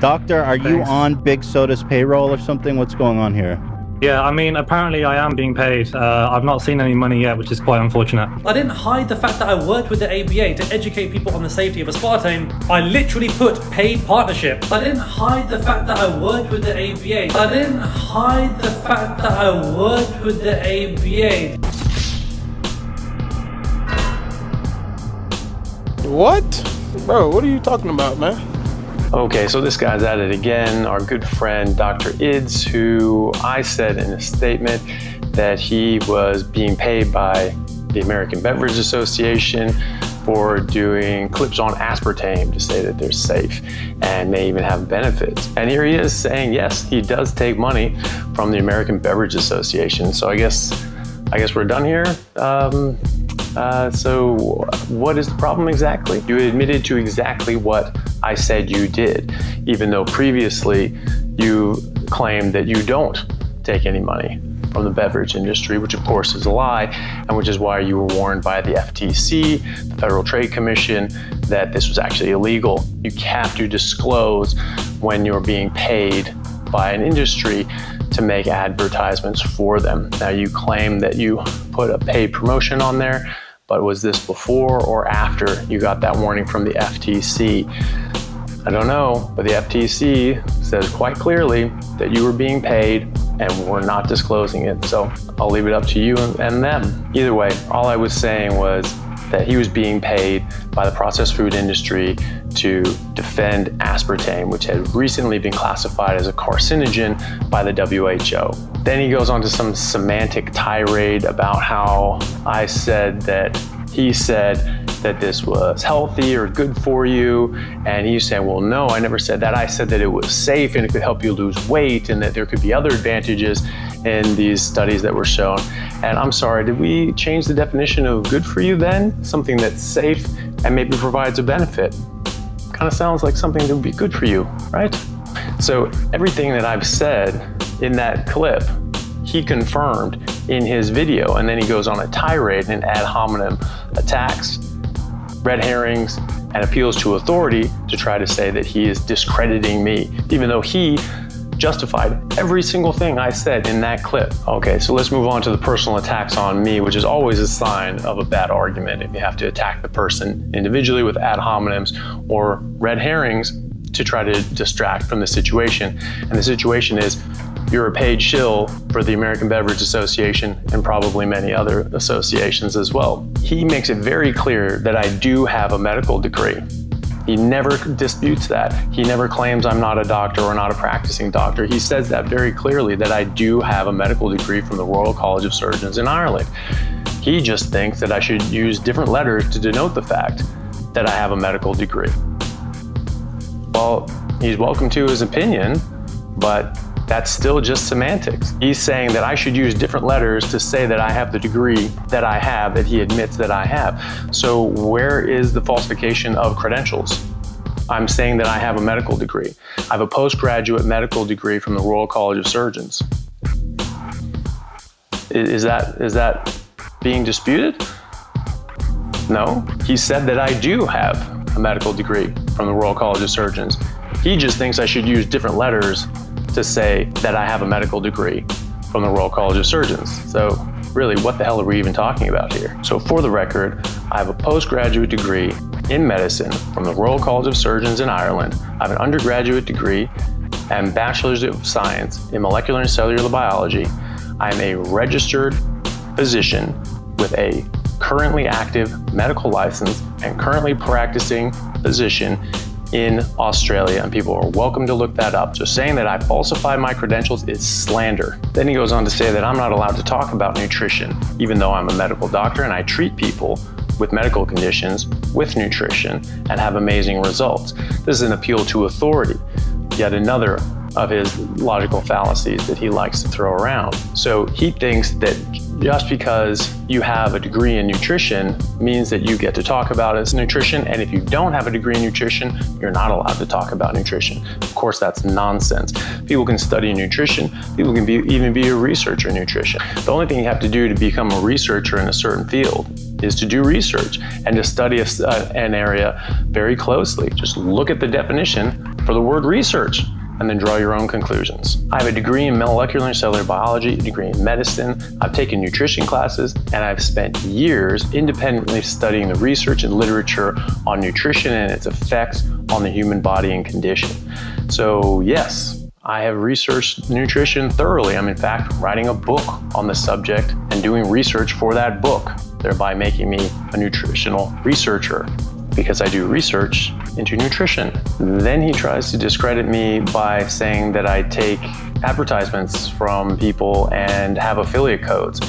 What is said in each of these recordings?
Doctor, are you on Big Soda's payroll or something? What's going on here? Yeah, I mean, apparently I am being paid. Uh, I've not seen any money yet, which is quite unfortunate. I didn't hide the fact that I worked with the ABA to educate people on the safety of a aspartame. I literally put paid partnership. I didn't hide the fact that I worked with the ABA. I didn't hide the fact that I worked with the ABA. What? Bro, what are you talking about, man? Okay, so this guy's at it again. Our good friend Dr. Idz, who I said in a statement that he was being paid by the American Beverage Association for doing clips on aspartame to say that they're safe and may even have benefits. And here he is saying, yes, he does take money from the American Beverage Association. So I guess, I guess we're done here. Um, uh, so, what is the problem exactly? You admitted to exactly what I said you did, even though previously you claimed that you don't take any money from the beverage industry, which of course is a lie, and which is why you were warned by the FTC, the Federal Trade Commission, that this was actually illegal. You have to disclose when you're being paid by an industry to make advertisements for them. Now, you claim that you put a paid promotion on there, but was this before or after you got that warning from the FTC? I don't know, but the FTC says quite clearly that you were being paid and we're not disclosing it. So I'll leave it up to you and them. Either way, all I was saying was that he was being paid by the processed food industry to defend aspartame, which had recently been classified as a carcinogen by the WHO. Then he goes on to some semantic tirade about how I said that he said that this was healthy or good for you. And he's saying, well, no, I never said that. I said that it was safe and it could help you lose weight and that there could be other advantages in these studies that were shown. And I'm sorry, did we change the definition of good for you then? Something that's safe and maybe provides a benefit. Kind of sounds like something that would be good for you, right? So everything that I've said in that clip, he confirmed in his video. And then he goes on a tirade and ad hominem attacks, red herrings, and appeals to authority to try to say that he is discrediting me, even though he justified every single thing I said in that clip. Okay, so let's move on to the personal attacks on me, which is always a sign of a bad argument if you have to attack the person individually with ad hominems or red herrings to try to distract from the situation. And the situation is you're a paid shill for the American Beverage Association and probably many other associations as well. He makes it very clear that I do have a medical degree. He never disputes that. He never claims I'm not a doctor or not a practicing doctor. He says that very clearly that I do have a medical degree from the Royal College of Surgeons in Ireland. He just thinks that I should use different letters to denote the fact that I have a medical degree. Well, he's welcome to his opinion, but that's still just semantics. He's saying that I should use different letters to say that I have the degree that I have, that he admits that I have. So where is the falsification of credentials? I'm saying that I have a medical degree. I have a postgraduate medical degree from the Royal College of Surgeons. Is that, is that being disputed? No, he said that I do have a medical degree from the Royal College of Surgeons. He just thinks I should use different letters to say that I have a medical degree from the Royal College of Surgeons. So, really, what the hell are we even talking about here? So, for the record, I have a postgraduate degree in medicine from the Royal College of Surgeons in Ireland. I have an undergraduate degree and bachelor's of science in molecular and cellular biology. I'm a registered physician with a currently active medical license and currently practicing physician in Australia, and people are welcome to look that up. So saying that I falsified my credentials is slander. Then he goes on to say that I'm not allowed to talk about nutrition, even though I'm a medical doctor and I treat people with medical conditions with nutrition and have amazing results. This is an appeal to authority, yet another of his logical fallacies that he likes to throw around. So he thinks that just because you have a degree in nutrition means that you get to talk about it as nutrition. And if you don't have a degree in nutrition, you're not allowed to talk about nutrition. Of course, that's nonsense. People can study nutrition. People can be, even be a researcher in nutrition. The only thing you have to do to become a researcher in a certain field is to do research and to study a, uh, an area very closely. Just look at the definition, for the word research and then draw your own conclusions. I have a degree in molecular and cellular biology, a degree in medicine. I've taken nutrition classes, and I've spent years independently studying the research and literature on nutrition and its effects on the human body and condition. So, yes, I have researched nutrition thoroughly. I'm, in fact, writing a book on the subject and doing research for that book, thereby making me a nutritional researcher because I do research into nutrition. Then he tries to discredit me by saying that I take advertisements from people and have affiliate codes,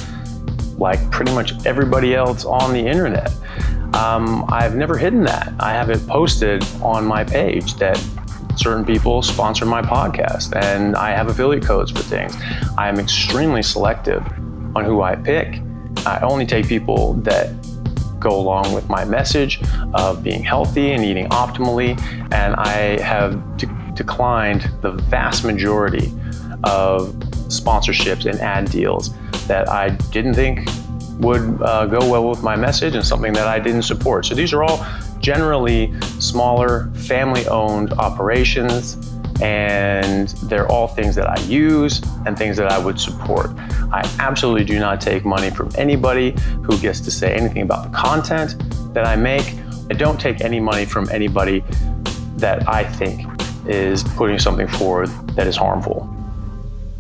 like pretty much everybody else on the internet. Um, I've never hidden that. I have it posted on my page that certain people sponsor my podcast and I have affiliate codes for things. I am extremely selective on who I pick. I only take people that go along with my message of being healthy and eating optimally. And I have de- declined the vast majority of sponsorships and ad deals that I didn't think would uh, go well with my message and something that I didn't support. So these are all generally smaller family owned operations and they're all things that I use and things that I would support. I absolutely do not take money from anybody who gets to say anything about the content that I make. I don't take any money from anybody that I think is putting something forward that is harmful.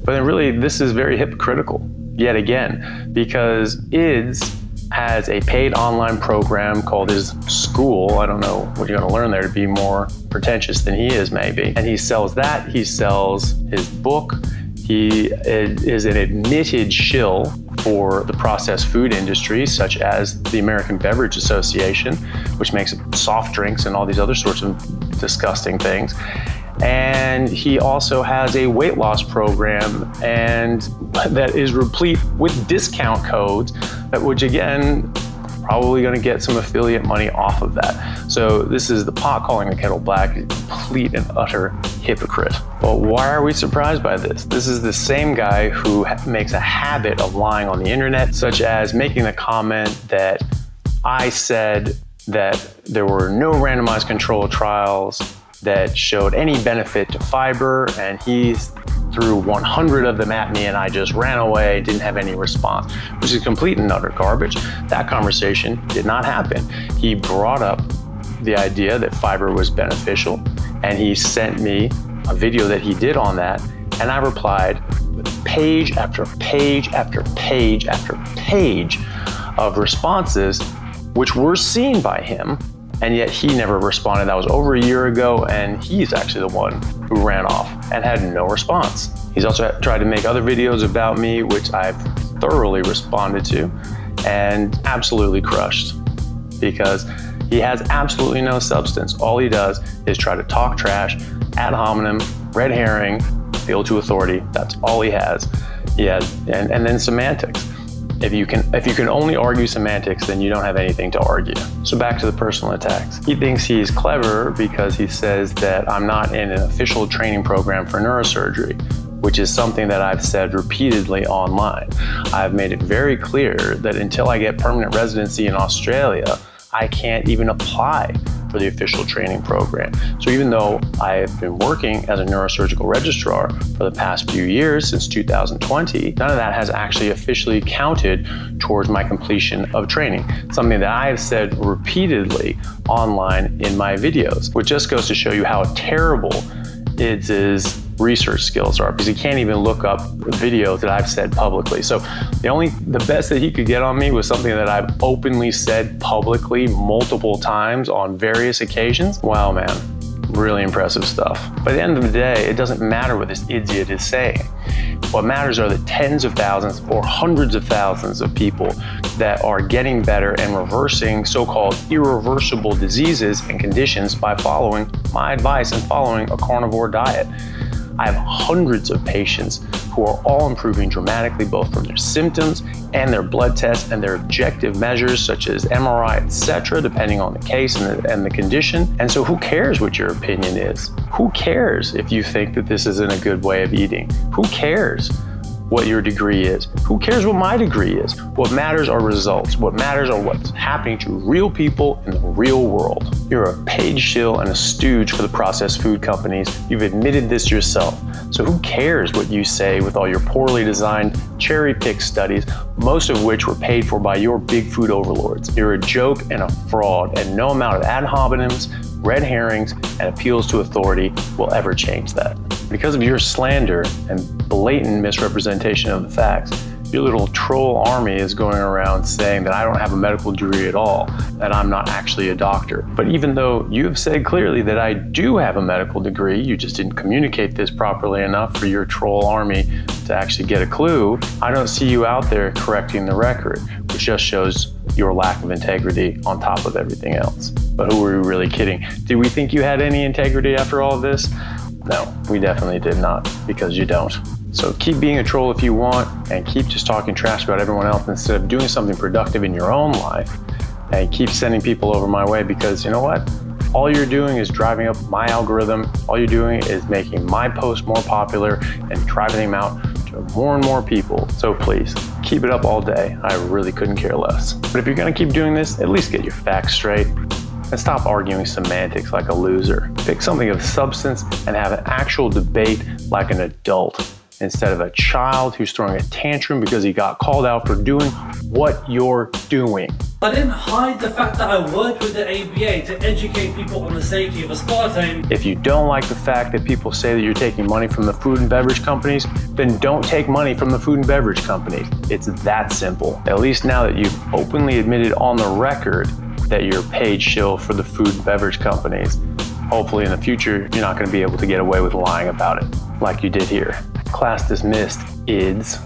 But then, really, this is very hypocritical yet again because Idz has a paid online program called his school. I don't know what you're going to learn there to be more pretentious than he is, maybe. And he sells that. He sells his book. He is an admitted shill for the processed food industry, such as the American Beverage Association, which makes soft drinks and all these other sorts of disgusting things. And he also has a weight loss program and that is replete with discount codes that which again probably going to get some affiliate money off of that. So this is the pot calling the kettle black, complete and utter hypocrite. But why are we surprised by this? This is the same guy who makes a habit of lying on the internet, such as making the comment that I said that there were no randomized controlled trials that showed any benefit to fiber, and he threw 100 of them at me and I just ran away, didn't have any response, which is complete and utter garbage. That conversation did not happen. He brought up the idea that fiber was beneficial and he sent me a video that he did on that and I replied with page after page after page after page of responses which were seen by him and yet he never responded. That was over a year ago, and he's actually the one who ran off and had no response. He's also tried to make other videos about me, which I've thoroughly responded to and absolutely crushed because he has absolutely no substance. All he does is try to talk trash, ad hominem, red herring, appeal to authority. That's all he has. He has, and, and then semantics. If you can if you can only argue semantics, then you don't have anything to argue. So back to the personal attacks. He thinks he's clever because he says that I'm not in an official training program for neurosurgery, which is something that I've said repeatedly online. I've made it very clear that until I get permanent residency in Australia, I can't even apply for the official training program. So even though I've been working as a neurosurgical registrar for the past few years, since 2020, none of that has actually officially counted towards my completion of training. Something that I have said repeatedly online in my videos, which just goes to show you how terrible it is research skills are because he can't even look up videos that I've said publicly. So the only the best that he could get on me was something that I've openly said publicly multiple times on various occasions. Wow, man. Really impressive stuff. By the end of the day, it doesn't matter what this idiot is saying. What matters are the tens of thousands or hundreds of thousands of people that are getting better and reversing so called irreversible diseases and conditions by following my advice and following a carnivore diet. I have hundreds of patients who are all improving dramatically, both from their symptoms and their blood tests and their objective measures, such as MRI, etc., depending on the case and the, and the condition. And so, who cares what your opinion is? Who cares if you think that this isn't a good way of eating? Who cares? What your degree is. Who cares what my degree is? What matters are results. What matters are what's happening to real people in the real world. You're a paid shill and a stooge for the processed food companies. You've admitted this yourself. So who cares what you say with all your poorly designed cherry pick studies, most of which were paid for by your big food overlords? You're a joke and a fraud, and no amount of ad hominems, red herrings, and appeals to authority will ever change that. Because of your slander and blatant misrepresentation of the facts, your little troll army is going around saying that I don't have a medical degree at all, that I'm not actually a doctor. But even though you have said clearly that I do have a medical degree, you just didn't communicate this properly enough for your troll army to actually get a clue, I don't see you out there correcting the record, which just shows your lack of integrity on top of everything else. But who were we really kidding? Did we think you had any integrity after all of this? No, we definitely did not, because you don't. So keep being a troll if you want, and keep just talking trash about everyone else instead of doing something productive in your own life. And keep sending people over my way because you know what? All you're doing is driving up my algorithm. All you're doing is making my post more popular and driving them out to more and more people. So please, keep it up all day. I really couldn't care less. But if you're gonna keep doing this, at least get your facts straight and stop arguing semantics like a loser. Pick something of substance and have an actual debate like an adult instead of a child who's throwing a tantrum because he got called out for doing what you're doing. I didn't hide the fact that I worked with the ABA to educate people on the safety of aspartame. If you don't like the fact that people say that you're taking money from the food and beverage companies, then don't take money from the food and beverage companies. It's that simple. At least now that you've openly admitted on the record that you're paid shill for the food and beverage companies, hopefully in the future you're not going to be able to get away with lying about it like you did here. Class dismissed, Idz.